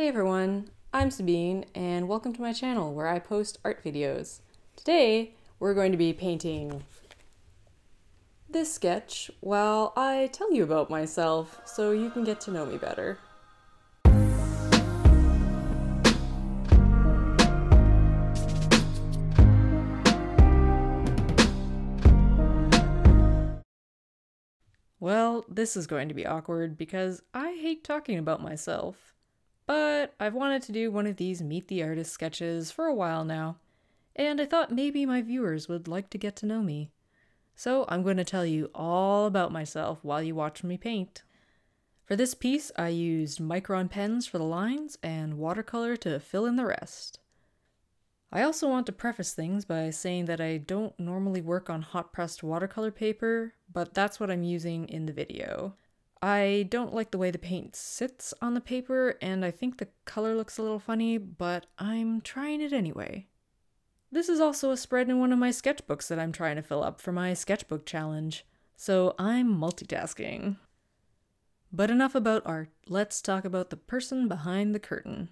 Hey everyone, I'm Sabine and welcome to my channel where I post art videos. Today we're going to be painting this sketch while I tell you about myself so you can get to know me better. Well, this is going to be awkward because I hate talking about myself. But I've wanted to do one of these Meet the Artist sketches for a while now, and I thought maybe my viewers would like to get to know me. So I'm going to tell you all about myself while you watch me paint. For this piece, I used Micron pens for the lines and watercolor to fill in the rest. I also want to preface things by saying that I don't normally work on hot pressed watercolor paper, but that's what I'm using in the video. I don't like the way the paint sits on the paper, and I think the color looks a little funny, but I'm trying it anyway. This is also a spread in one of my sketchbooks that I'm trying to fill up for my sketchbook challenge, so I'm multitasking. But enough about art, let's talk about the person behind the curtain.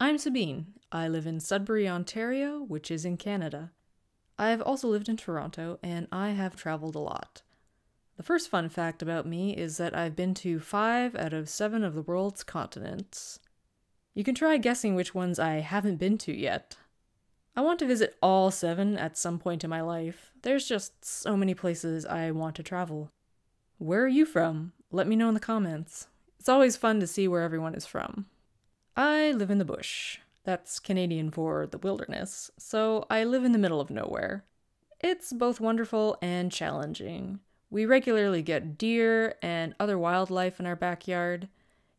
I'm Sabine. I live in Sudbury, Ontario, which is in Canada. I've also lived in Toronto, and I have traveled a lot. The first fun fact about me is that I've been to five out of seven of the world's continents. You can try guessing which ones I haven't been to yet. I want to visit all seven at some point in my life. There's just so many places I want to travel. Where are you from? Let me know in the comments. It's always fun to see where everyone is from. I live in the bush. That's Canadian for the wilderness, so I live in the middle of nowhere. It's both wonderful and challenging. We regularly get deer and other wildlife in our backyard.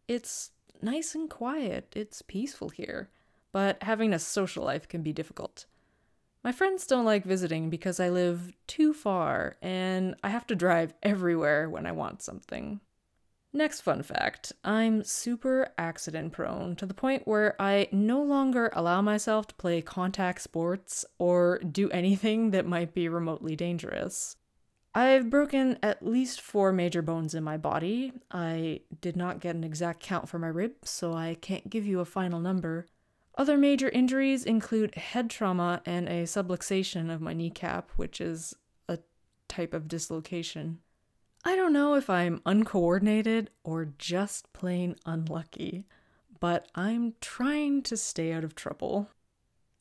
It's nice and quiet, it's peaceful here, but having a social life can be difficult. My friends don't like visiting because I live too far and I have to drive everywhere when I want something. Next fun fact I'm super accident prone to the point where I no longer allow myself to play contact sports or do anything that might be remotely dangerous. I've broken at least four major bones in my body. I did not get an exact count for my ribs, so I can't give you a final number. Other major injuries include head trauma and a subluxation of my kneecap, which is a type of dislocation. I don't know if I'm uncoordinated or just plain unlucky, but I'm trying to stay out of trouble.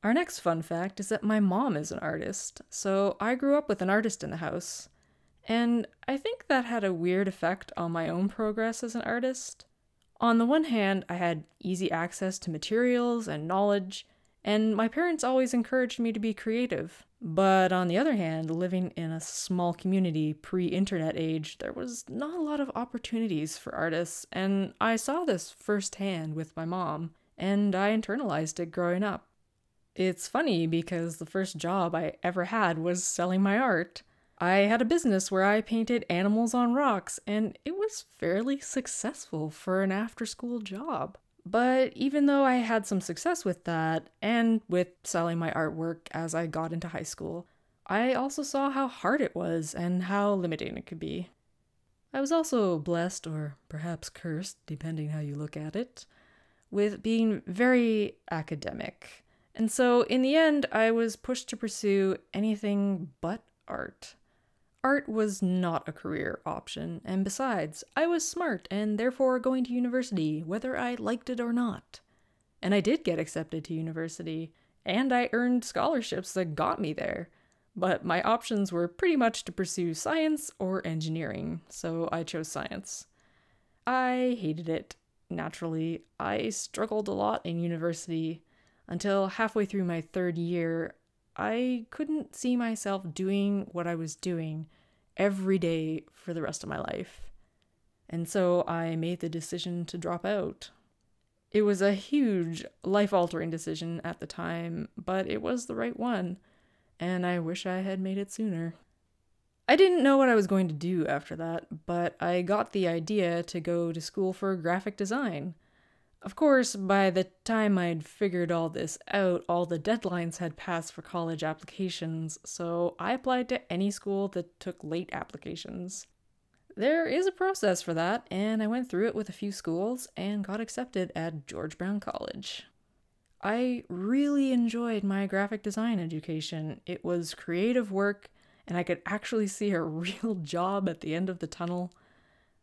Our next fun fact is that my mom is an artist, so I grew up with an artist in the house. And I think that had a weird effect on my own progress as an artist. On the one hand, I had easy access to materials and knowledge, and my parents always encouraged me to be creative. But on the other hand, living in a small community pre internet age, there was not a lot of opportunities for artists, and I saw this firsthand with my mom, and I internalized it growing up. It's funny because the first job I ever had was selling my art. I had a business where I painted animals on rocks, and it was fairly successful for an after school job. But even though I had some success with that, and with selling my artwork as I got into high school, I also saw how hard it was and how limiting it could be. I was also blessed, or perhaps cursed, depending how you look at it, with being very academic. And so, in the end, I was pushed to pursue anything but art. Art was not a career option, and besides, I was smart and therefore going to university, whether I liked it or not. And I did get accepted to university, and I earned scholarships that got me there. But my options were pretty much to pursue science or engineering, so I chose science. I hated it, naturally. I struggled a lot in university until halfway through my third year, I couldn't see myself doing what I was doing every day for the rest of my life. And so I made the decision to drop out. It was a huge, life altering decision at the time, but it was the right one, and I wish I had made it sooner. I didn't know what I was going to do after that, but I got the idea to go to school for graphic design. Of course, by the time I'd figured all this out, all the deadlines had passed for college applications, so I applied to any school that took late applications. There is a process for that, and I went through it with a few schools and got accepted at George Brown College. I really enjoyed my graphic design education. It was creative work, and I could actually see a real job at the end of the tunnel.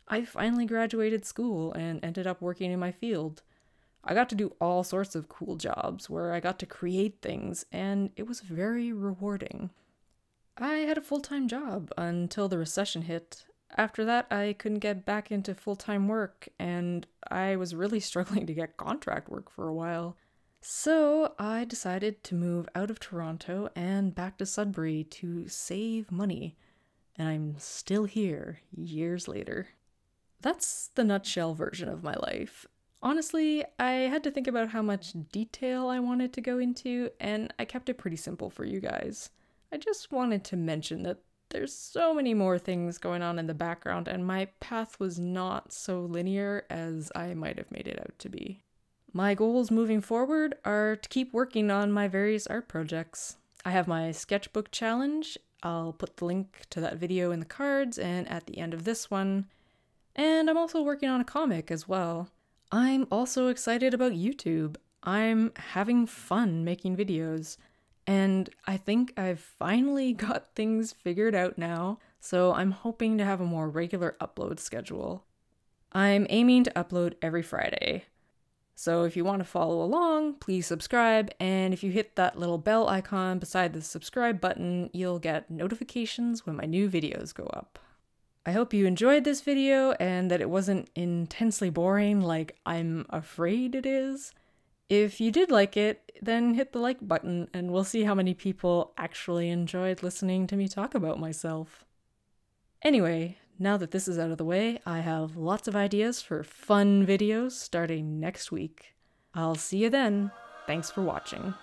I finally graduated school and ended up working in my field. I got to do all sorts of cool jobs where I got to create things, and it was very rewarding. I had a full time job until the recession hit. After that, I couldn't get back into full time work, and I was really struggling to get contract work for a while. So I decided to move out of Toronto and back to Sudbury to save money, and I'm still here years later. That's the nutshell version of my life. Honestly, I had to think about how much detail I wanted to go into, and I kept it pretty simple for you guys. I just wanted to mention that there's so many more things going on in the background, and my path was not so linear as I might have made it out to be. My goals moving forward are to keep working on my various art projects. I have my sketchbook challenge. I'll put the link to that video in the cards and at the end of this one. And I'm also working on a comic as well. I'm also excited about YouTube. I'm having fun making videos. And I think I've finally got things figured out now, so I'm hoping to have a more regular upload schedule. I'm aiming to upload every Friday. So if you want to follow along, please subscribe, and if you hit that little bell icon beside the subscribe button, you'll get notifications when my new videos go up. I hope you enjoyed this video and that it wasn't intensely boring like I'm afraid it is. If you did like it, then hit the like button and we'll see how many people actually enjoyed listening to me talk about myself. Anyway, now that this is out of the way, I have lots of ideas for fun videos starting next week. I'll see you then. Thanks for watching.